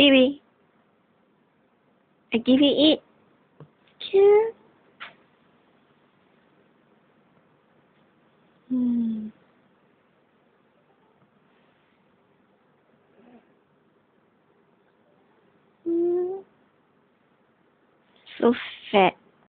baby. I give you eat. Yeah. Hmm. Hmm. So fat.